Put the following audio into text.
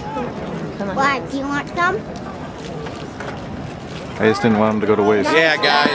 What? Do you want some? I just didn't want them to go to waste. Yeah, guys.